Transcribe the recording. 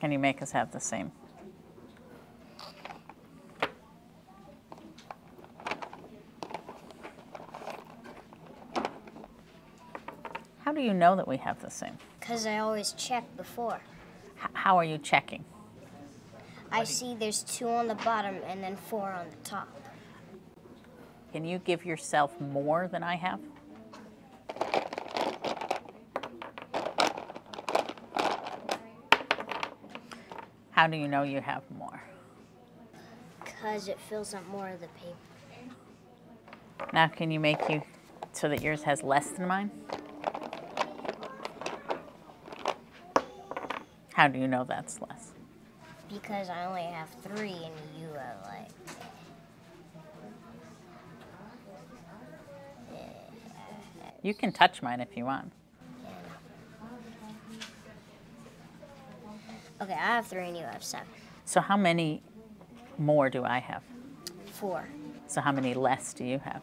Can you make us have the same? How do you know that we have the same? Because I always check before. H- how are you checking? I see there's two on the bottom and then four on the top. Can you give yourself more than I have? How do you know you have more? Because it fills up more of the paper. Now, can you make you so that yours has less than mine? How do you know that's less? Because I only have three and you have like. You can touch mine if you want. Okay, I have three and you have seven. So, how many more do I have? Four. So, how many less do you have?